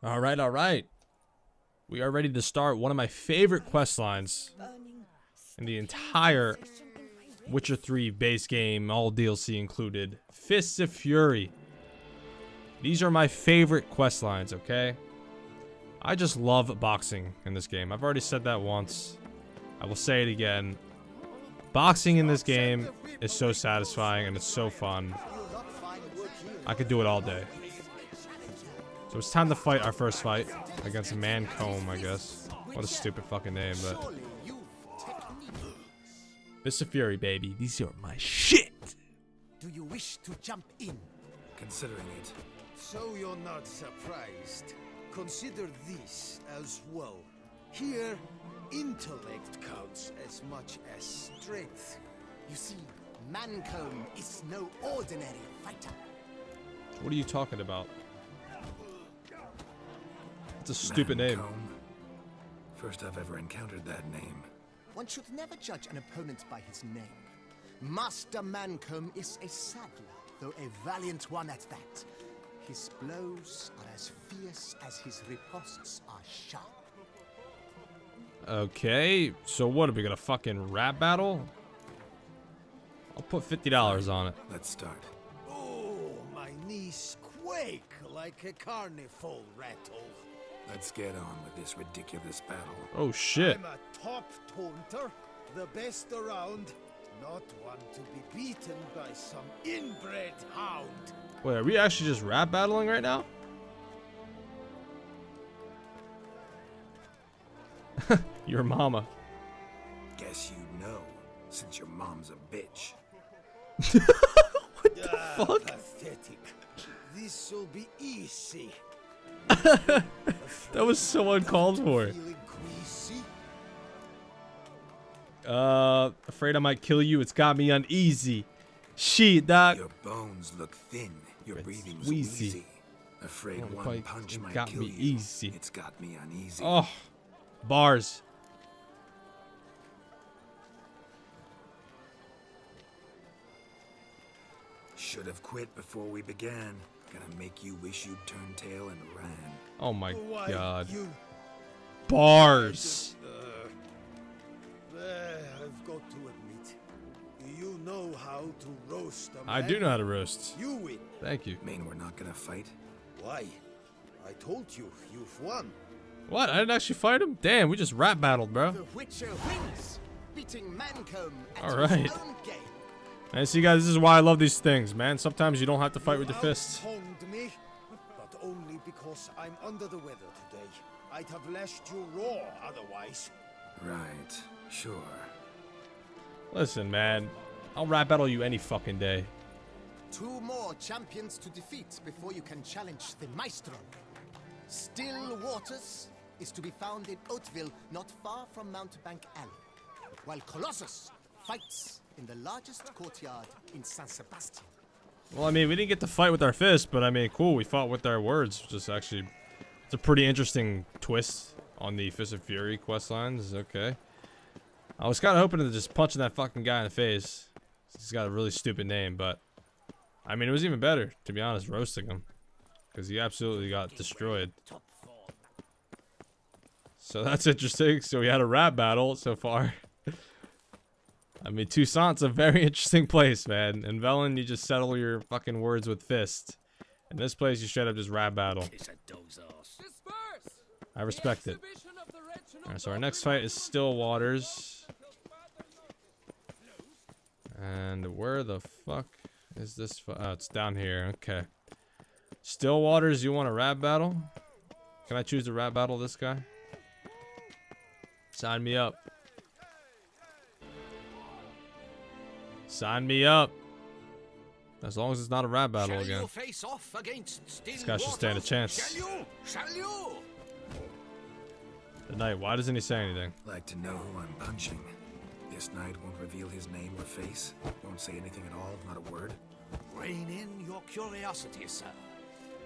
All right, all right. We are ready to start one of my favorite quest lines in the entire Witcher 3 base game, all DLC included. Fists of Fury. These are my favorite quest lines, okay? I just love boxing in this game. I've already said that once. I will say it again. Boxing in this game is so satisfying and it's so fun. I could do it all day. So it's time to fight our first fight against Mancomb, I guess. What a stupid fucking name, but... Mr. Fury, baby. These are my shit! Do you wish to jump in? Considering it. So you're not surprised. Consider this as well. Here, intellect counts as much as strength. You see, Mancomb is no ordinary fighter. What are you talking about? It's a stupid name. Mancomb. First I've ever encountered that name. One should never judge an opponent by his name. Master Mancomb is a sad lad, though a valiant one at that. His blows are as fierce as his riposts are sharp. Okay, so what, are we gonna fucking rap battle? I'll put $50 on it. Let's start. Oh, my knees quake like a carnival rattle. Let's get on with this ridiculous battle. Oh shit. I'm a top taunter, the best around. Not one to be beaten by some inbred hound. Wait, are we actually just rap battling right now? Your mama. Guess you know, since your mom's a bitch. what the Ah, fuck? Pathetic. This'll be easy. That was so uncalled for. Uh, afraid I might kill you. It's got me uneasy. She, doc. Your bones look thin. Your breathing's wheezy. wheezy. Afraid Oh, one punch might got kill me you. easy. It's got me uneasy. Oh, bars. Should have quit before we began. Gonna make you wish you'd turned tail and ran. Oh my Why, god. You, Bars. uh, I've got to admit, you know how to roast a man. I do know how to roast. You win. Thank you. Mean we're not gonna fight? Why? I told you, you've won. What? I didn't actually fight him? Damn, we just rap battled, bro. The Witcher wins, beating Mancomb at All his own game. And see, guys, this is why I love these things, man. Sometimes you don't have to fight with your fists. Me, but only because I'm under the weather today. I'd have lashed you raw otherwise. Right. Sure. Listen, man. I'll rap battle you any fucking day. Two more champions to defeat before you can challenge the Maestro. Still Waters is to be found in Oatville, not far from Mountebank Alley, while Colossus fights in the largest courtyard in San Sebastian. Well, I mean, we didn't get to fight with our fists, but I mean, cool. We fought with our words. Just actually, it's a pretty interesting twist on the Fist of Fury quest lines. Okay. I was kind of hoping to just punching that fucking guy in the face. He's got a really stupid name, but I mean, it was even better, to be honest, roasting him. Because he absolutely got destroyed. So that's interesting. So we had a rap battle so far. I mean, Toussaint's a very interesting place, man. In Velen, you just settle your fucking words with fist. In this place, you straight up just rap battle. I respect it. Alright, so our next fight is Still Waters. And where the fuck is this? Oh, it's down here. Okay. Still Waters, you want a rap battle? Can I choose to rap battle this guy? Sign me up. Sign me up. As long as it's not a rap battle Shall again. you face off against still This guy should stand a chance. Shall you? Shall you? The knight, why doesn't he say anything? Like to know who I'm punching. This knight won't reveal his name or face. Won't say anything at all, not a word. Rein in your curiosity, sir.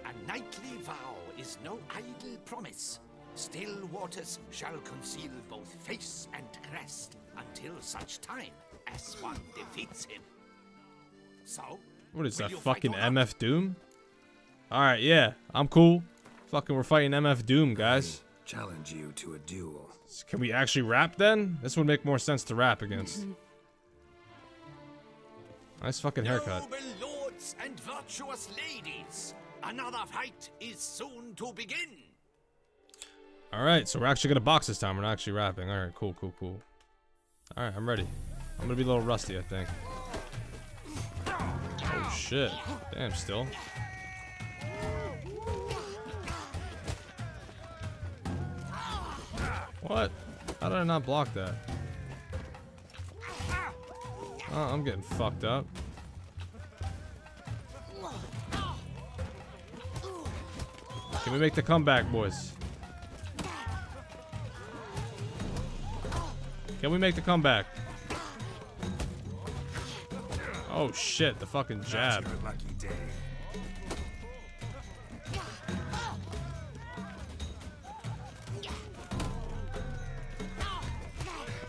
A knightly vow is no idle promise. Still waters shall conceal both face and crest until such time as one defeats him. So, What is that fucking or not? MF Doom? Alright, yeah, I'm cool. Fucking, we're fighting MF Doom, guys. Challenge you to a duel. Can we actually rap then? This would make more sense to rap against. Nice fucking haircut. Noble lords and virtuous ladies, another fight is soon to begin. All right, so we're actually gonna box this time. We're not actually rapping. All right, cool, cool, cool. All right, I'm ready. I'm gonna be a little rusty, I think. Oh shit! Damn, still. What? How did I not block that? Oh, I'm getting fucked up. Can we make the comeback, boys? Can we make the comeback? Oh shit, the fucking jab.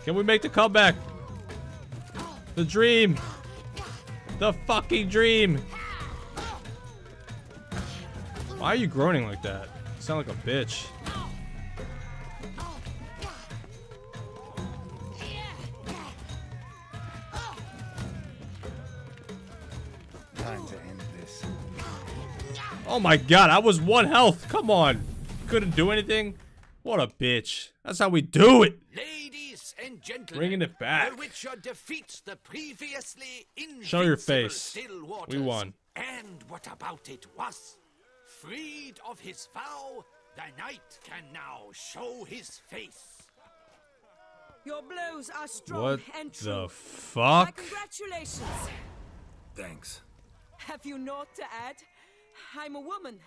Can we make the comeback? The dream. The fucking dream. Why are you groaning like that? You sound like a bitch. Oh my god, I was one health. Come on. Couldn't do anything? What a bitch. That's how we do it. Ladies and gentlemen, Bringing it back. The Witcher defeats the previously invincible Show your face. Still Waters. We won. And what about it was? Freed of his vow, the knight can now show his face. Your blows are strong What and true. the My fuck? congratulations. Thanks. Have you naught to add? I'm a woman.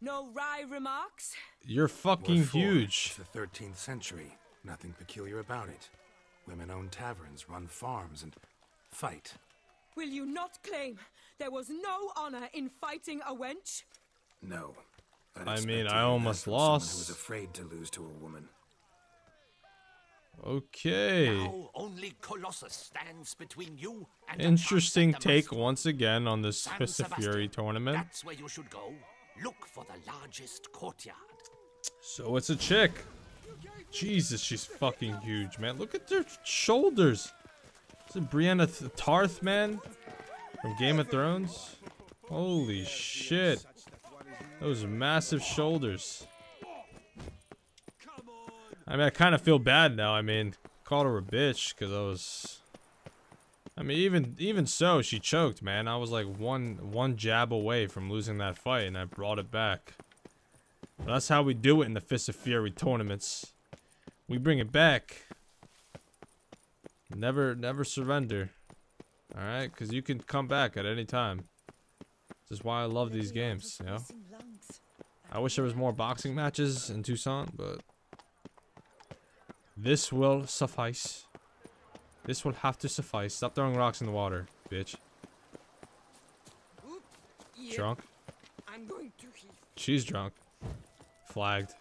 No wry remarks? You're fucking for? huge. It's the 13th century. Nothing peculiar about it. Women own taverns, run farms, and fight. Will you not claim there was no honor in fighting a wench? No. I'd I mean, I almost from someone lost. Who was afraid to lose to a woman. Okay. Now only Colossus stands between you and Interesting chance at the take once again on this Fist of Fury tournament. That's where you should go. Look for the largest courtyard. So it's a chick. Jesus, she's fucking huge, man. Look at their shoulders. Is it Brianna Th- Tarth, man? From Game of Thrones? Holy shit. Those are massive shoulders. I mean, I kind of feel bad now. I mean, called her a bitch because I was... I mean, even even so, she choked, man. I was like one one jab away from losing that fight, and I brought it back. But that's how we do it in the Fist of Fury tournaments. We bring it back. Never, never surrender. Alright? Because you can come back at any time. This is why I love these games, you know? I wish there was more boxing matches in Toussaint, but... This will suffice. This will have to suffice. Stop throwing rocks in the water, bitch. Yep, Drunk? I'm going to heat. She's drunk. Flagged.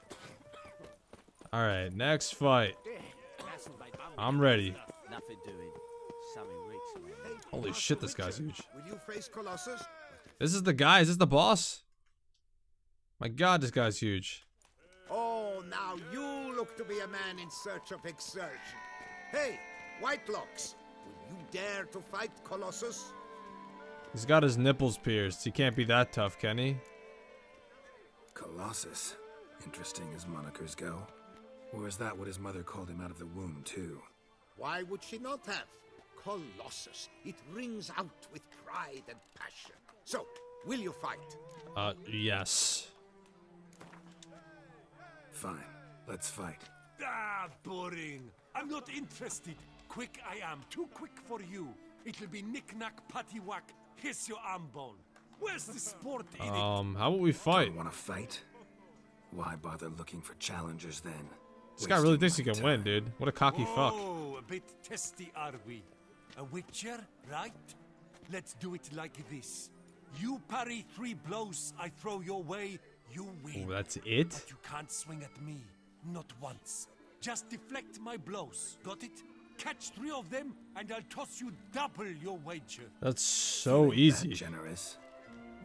Alright, next fight. I'm ready. Nothing doing. Something reeks, man. Holy shit, this guy's huge. Will you face Colossus? This is the guy. Is this the boss? My god, this guy's huge. Oh, now you look to be a man in search of exertion. Hey, Whitelocks, will you dare to fight Colossus? He's got his nipples pierced. He can't be that tough, can he? Colossus. Interesting as monikers go. Or is that what his mother called him out of the womb, too? Why would she not have? Colossus. It rings out with pride and passion. So, will you fight? Uh, yes. Fine. Let's fight. Ah, boring. I'm not interested. Quick I am, too quick for you. It'll be knick-knack, patty-whack, hiss your arm bone. Where's the sport in it? Um, how about we fight? Want to fight? Why bother looking for challengers then? This guy really Wasting thinks he my can win, dude. What a cocky fuck. Oh, a bit testy are we? A witcher, right? Let's do it like this. You parry three blows I throw your way, you win. Oh, that's it? But you can't swing at me. Not once. Just deflect my blows. Got it? Catch three of them, and I'll toss you double your wager. That's so That easy. generous.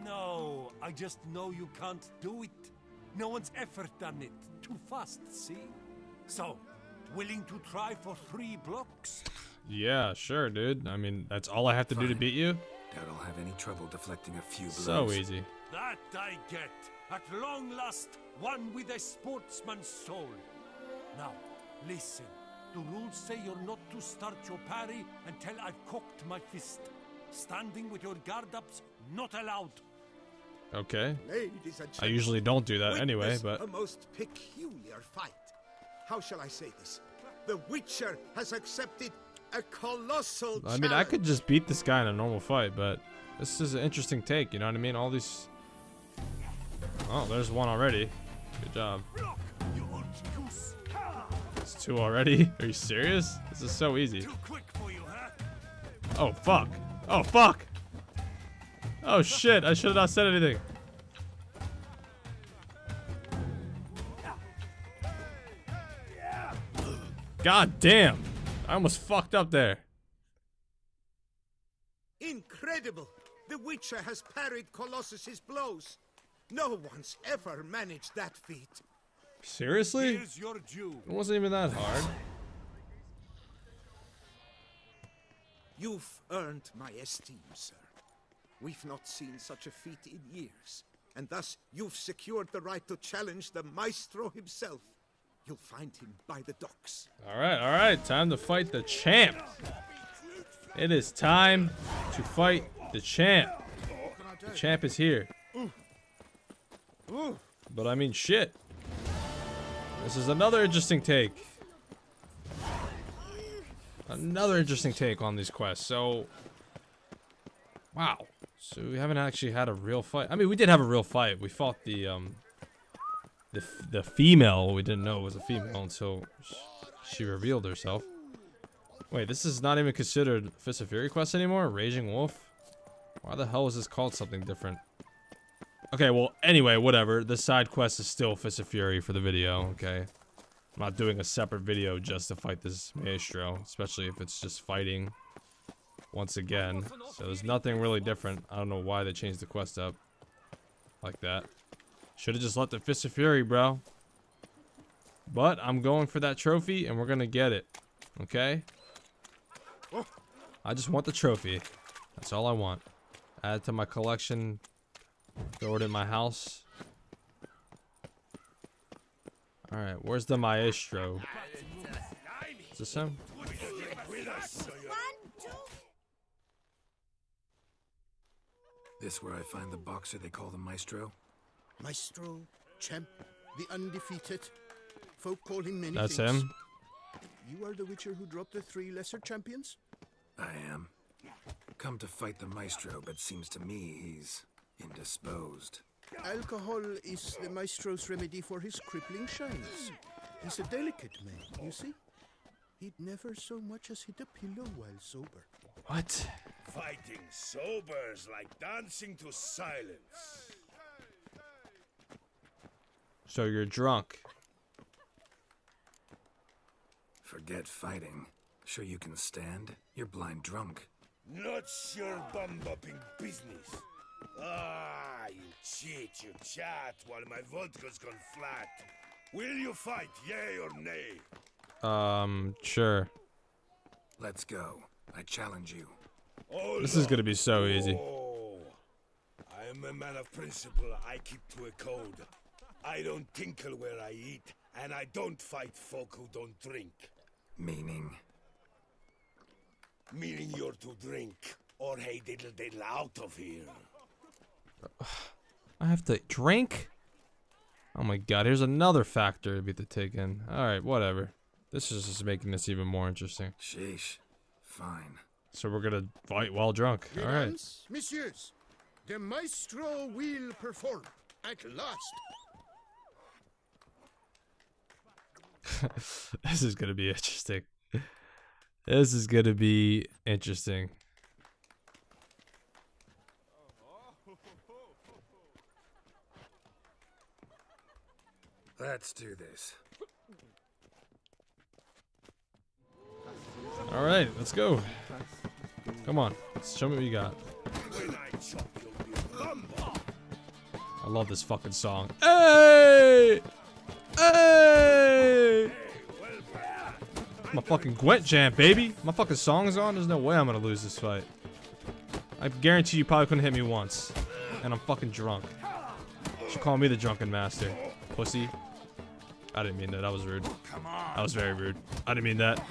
No, I just know you can't do it. No one's ever done it. Too fast, see? So, willing to try for three blocks? Yeah, sure, dude. I mean, that's all I have to do to beat you. Doubt I'll have any trouble deflecting a few blows. So easy. That I get. At long last, one with a sportsman's soul. Now, listen. The rules say you're not to start your parry until I've cocked my fist. Standing with your guard ups, not allowed. Okay. Ladies and I usually don't do that anyway, witness but a most peculiar fight. How shall I say this? The Witcher has accepted a colossal I mean, I could just beat this guy in a normal fight, but this is an interesting take, you know what I mean? All these... Oh, there's one already. Good job. It's two already? Are you serious? This is so easy. Oh, fuck. Oh, fuck. Oh, shit. I should have not said anything. God damn. I almost fucked up there. Incredible! The Witcher has parried Colossus's blows. No one's ever managed that feat. Seriously? Here's your due. It wasn't even that hard. You've earned my esteem, sir. We've not seen such a feat in years, and thus you've secured the right to challenge the Maestro himself. You'll find him by the docks. All right, all right. Time to fight the champ. It is time to fight the champ. The champ is here. But I mean, shit. This is another interesting take. Another interesting take on these quests. So, wow. So we haven't actually had a real fight. I mean, we did have a real fight. We fought the um, the the female. We didn't know it was a female until sh- she revealed herself. Wait, this is not even considered Fist of Fury quest anymore? Raging Wolf? Why the hell is this called something different? Okay, well, anyway, whatever. The side quest is still Fist of Fury for the video, okay? I'm not doing a separate video just to fight this Maestro, especially if it's just fighting once again. So there's nothing really different. I don't know why they changed the quest up like that. Should have just let the Fist of Fury, bro. But I'm going for that trophy, and we're going to get it. Okay? I just want the trophy. That's all I want. Add to my collection. Throw it in my house. Alright, where's the maestro? Is this him? This where I find the boxer they call the Maestro? Maestro, champ, the undefeated. Folk call him many That's things. him? You are the Witcher who dropped the three lesser champions? I am. Come to fight the Maestro, but seems to me he's indisposed. Alcohol is the Maestro's remedy for his crippling shyness. He's a delicate man, you see? He'd never so much as hit a pillow while sober. What? Fighting sobers like dancing to silence. So you're drunk. Forget fighting. Sure you can stand? You're blind drunk. Not your bum-bopping business. Ah, you cheat, you chat, while my vodka's gone flat. Will you fight, yay or nay? Um, sure. Let's go. I challenge you. Hold This is gonna be so easy. Oh, I am a man of principle. I keep to a code. I don't tinkle where I eat, and I don't fight folk who don't drink. Meaning? Meaning you're to drink, or hey diddle diddle out of here. I have to drink? Oh my god, here's another factor to be to take in. Alright, whatever. This is just making this even more interesting. Sheesh. Fine. So we're gonna fight while drunk. Alright. Messieurs, the Maestro will perform at last. this is gonna be interesting. This is gonna be interesting. Let's do this. Alright, let's go. Come on, show me what you got. I love this fucking song. Hey! Hey! My fucking Gwent jam, baby. My fucking song's on. There's no way I'm gonna lose this fight. I guarantee you probably couldn't hit me once. And I'm fucking drunk. You should call me the drunken master. Pussy. I didn't mean that. That was rude. That was very rude. I didn't mean that.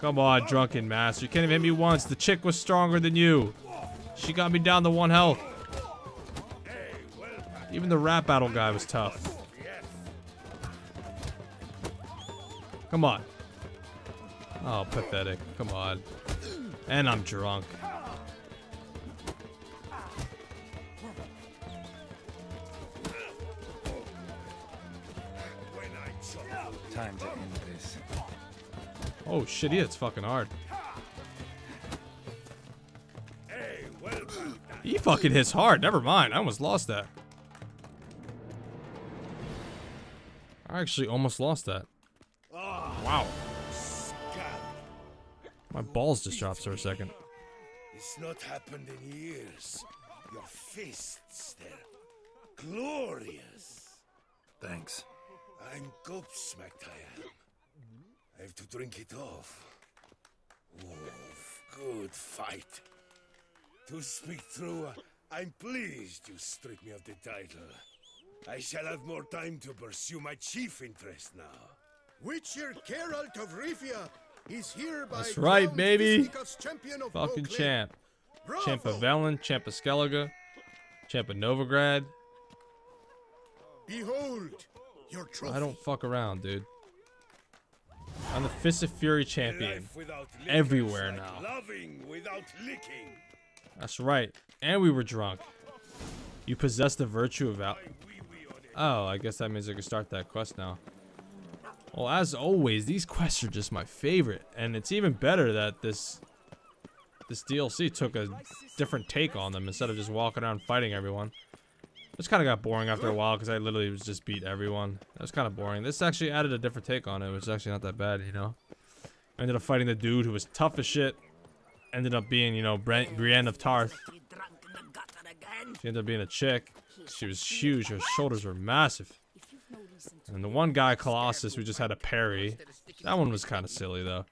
Come on, drunken master. You can't even hit me once. The chick was stronger than you. She got me down to one health. Even the rap battle guy was tough. Come on. Oh, pathetic. Come on. And I'm drunk. Time to end this. Oh shit, yeah, it's fucking hard. He fucking hits hard. Never mind. I almost lost that. I actually almost lost that. Wow. My balls just dropped for a second. It's not happened in years. Your fists, they're glorious. Thanks. I'm gobsmacked, I am. I have to drink it off. Oof, good fight. To speak true, I'm pleased you stripped me of the title. I shall have more time to pursue my chief interest now. Witcher Geralt of Rivia is hereby That's right, baby. Fisticuff's champion of Fucking Beauclair. champ. Champ of Bravo! Velen, Champ of Skellige, Champ of Novigrad. Behold your trophy. I don't fuck around, dude. I'm the Fist of Fury champion. Life without liquor's everywhere like now. Loving without licking. That's right. And we were drunk. You possess the virtue of Val- Oh, I guess that means I can start that quest now. Well, as always, these quests are just my favorite. And it's even better that this this DLC took a different take on them instead of just walking around fighting everyone. This kind of got boring after a while because I literally was just beat everyone. That was kind of boring. This actually added a different take on it, which is actually not that bad, you know? I ended up fighting the dude who was tough as shit. Ended up being, you know, Bri- Brienne of Tarth. She ended up being a chick. She was huge. Her shoulders were massive. And the one guy, Colossus, we just had a parry. That one was kind of silly, though.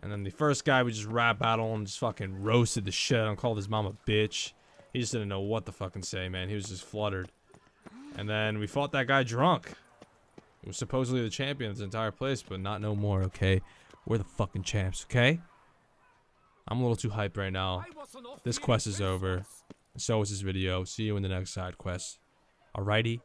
And then the first guy, we just rap battle and just fucking roasted the shit him, called his mom a bitch. He just didn't know what to fucking say, man. He was just fluttered. And then we fought that guy drunk. He was supposedly the champion of this entire place, but not no more, okay? We're the fucking champs, okay? I'm a little too hyped right now. This quest is over. So is this video. See you in the next side quest. Alrighty?